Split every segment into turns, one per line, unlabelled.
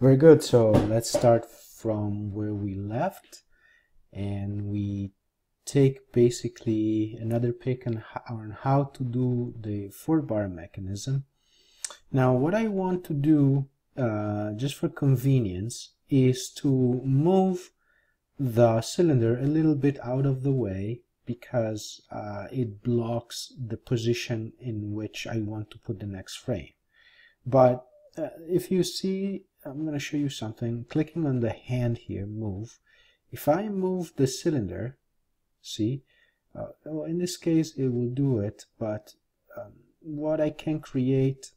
Very good. So let's start from where we left and we take basically another pick on how, on how to do the four bar mechanism. Now what I want to do uh, just for convenience is to move the cylinder a little bit out of the way because uh, it blocks the position in which I want to put the next frame. But uh, if you see, I'm going to show you something. Clicking on the hand here, move. If I move the cylinder, see, uh, well, in this case it will do it, but um, what I can create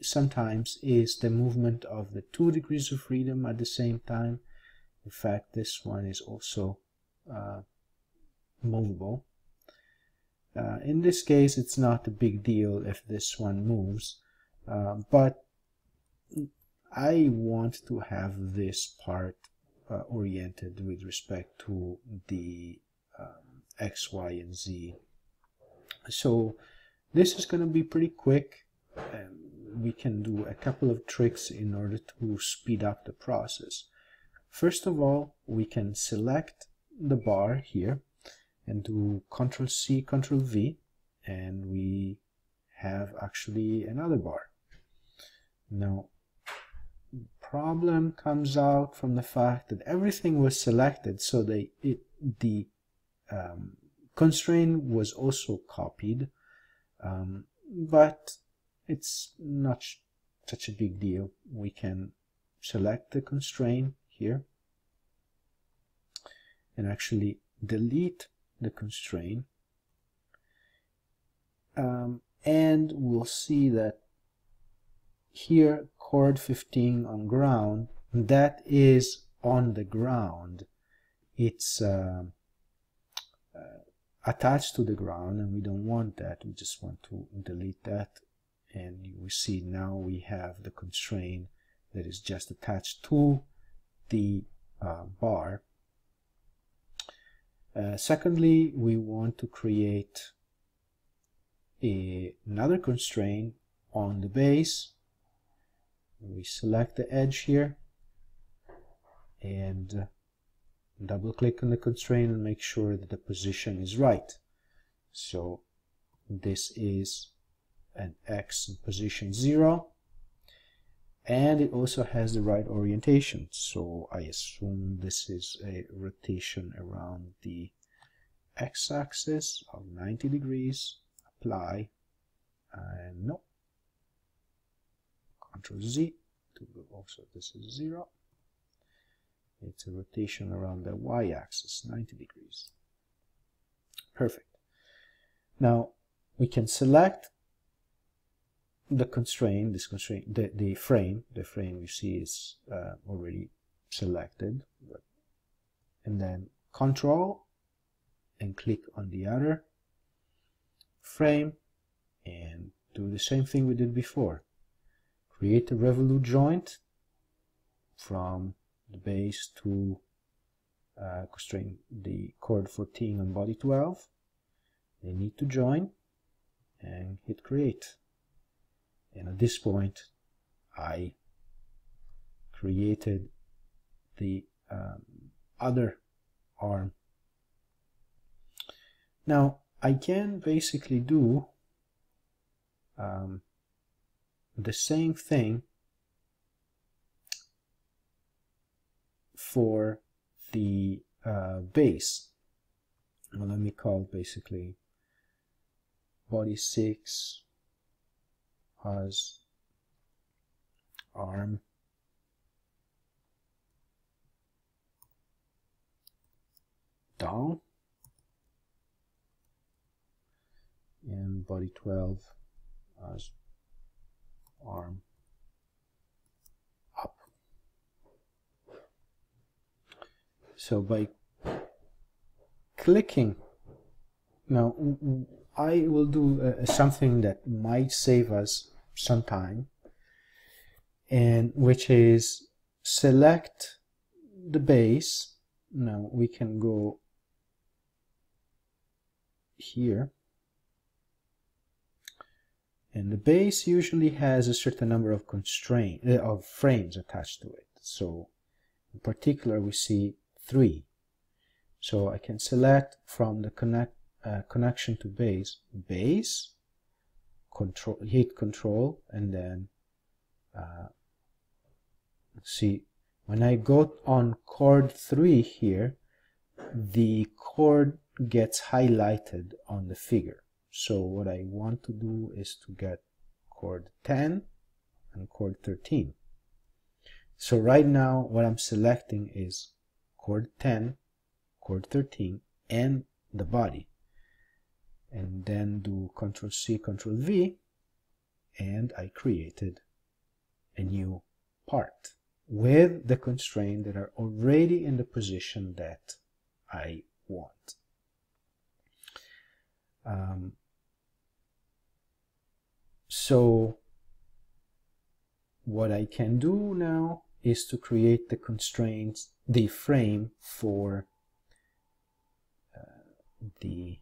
sometimes is the movement of the two degrees of freedom at the same time in fact, this one is also uh, movable. Uh, in this case, it's not a big deal if this one moves, uh, but I want to have this part uh, oriented with respect to the um, X, Y, and Z. So this is going to be pretty quick. Um, we can do a couple of tricks in order to speed up the process. First of all, we can select the bar here and do Control C, Control V, and we have actually another bar. Now, problem comes out from the fact that everything was selected, so they, it, the um, constraint was also copied, um, but it's not such a big deal. We can select the constraint here and actually delete the constraint um, and we'll see that here chord 15 on ground that is on the ground it's uh, uh, attached to the ground and we don't want that we just want to delete that and we see now we have the constraint that is just attached to the uh, bar. Uh, secondly, we want to create a, another constraint on the base. We select the edge here and uh, double click on the constraint and make sure that the position is right. So this is an X in position 0 and it also has the right orientation. So I assume this is a rotation around the x-axis of 90 degrees. Apply. And no control Z to also this is zero. It's a rotation around the y-axis 90 degrees. Perfect. Now we can select the constraint, this constraint, the, the frame, the frame you see is uh, already selected, and then control and click on the other frame and do the same thing we did before. Create a revolute joint from the base to uh, constrain the chord 14 on body 12. They need to join and hit create and at this point I created the um, other arm now I can basically do um, the same thing for the uh, base. Well, let me call basically body 6 has arm. Down and body 12 as arm up. So by clicking, now I will do uh, something that might save us some time and which is select the base now we can go here and the base usually has a certain number of constraint uh, of frames attached to it. So in particular we see three. So I can select from the connect uh, connection to base base control hit control and then uh, see. When I go on chord 3 here the chord gets highlighted on the figure so what I want to do is to get chord 10 and chord 13 so right now what I'm selecting is chord 10 chord 13 and the body and then do Ctrl C, Ctrl V, and I created a new part with the constraints that are already in the position that I want. Um, so what I can do now is to create the constraints, the frame for uh, the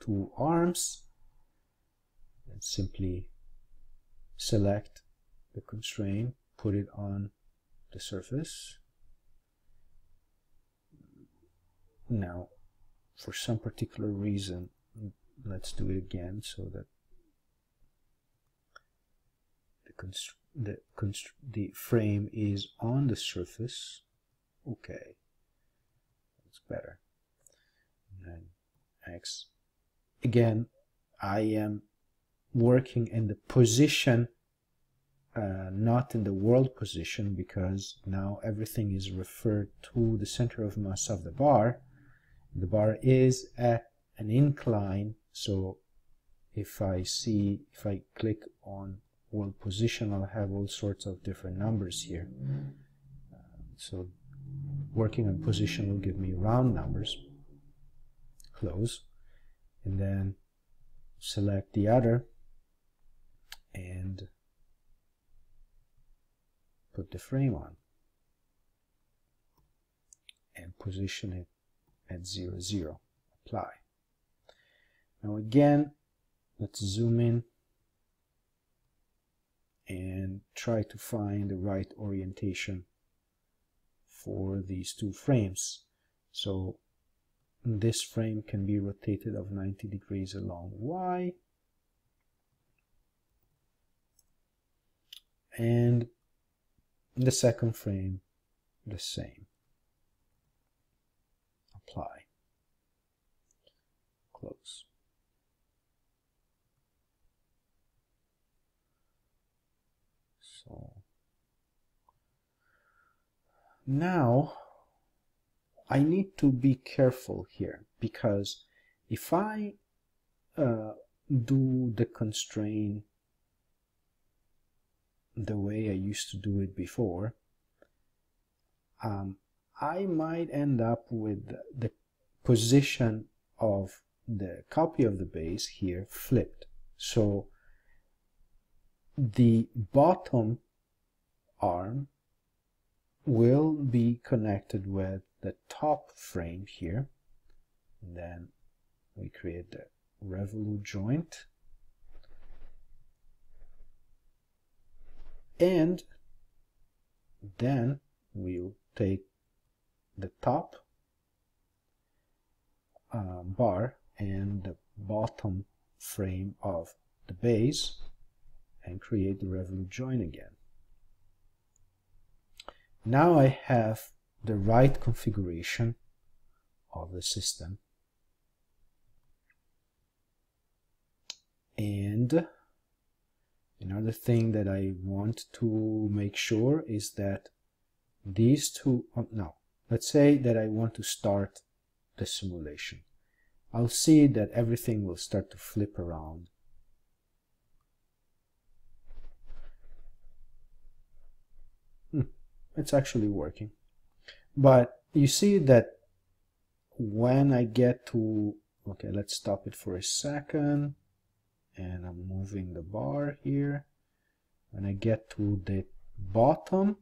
two arms and simply select the constraint, put it on the surface. Now, for some particular reason, let's do it again so that the the, the frame is on the surface. Okay, that's better. And X again, I am working in the position, uh, not in the world position, because now everything is referred to the center of mass of the bar. The bar is at an incline, so if I see, if I click on world position, I'll have all sorts of different numbers here. Uh, so working on position will give me round numbers. Close and then select the other and put the frame on and position it at 0 0 apply now again let's zoom in and try to find the right orientation for these two frames. So this frame can be rotated of 90 degrees along Y. And the second frame the same. Apply. Close so now I need to be careful here because if I uh, do the constraint the way I used to do it before, um, I might end up with the position of the copy of the base here flipped. So the bottom arm will be connected with the top frame here. And then we create the revolute joint. And then we'll take the top uh, bar and the bottom frame of the base and create the revolute join again. Now I have the right configuration of the system. And another thing that I want to make sure is that these two, oh, no, let's say that I want to start the simulation. I'll see that everything will start to flip around. It's actually working. But you see that when I get to, okay, let's stop it for a second. And I'm moving the bar here. When I get to the bottom,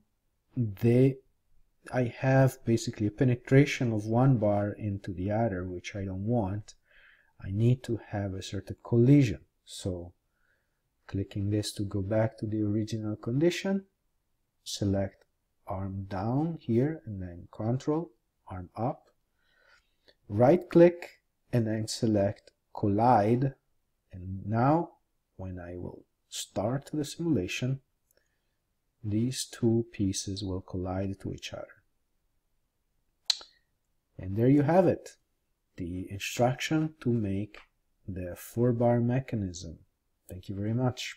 they, I have basically a penetration of one bar into the other, which I don't want. I need to have a certain collision. So clicking this to go back to the original condition, select arm down here and then control, arm up, right click and then select collide and now when I will start the simulation these two pieces will collide to each other. And there you have it, the instruction to make the four bar mechanism. Thank you very much.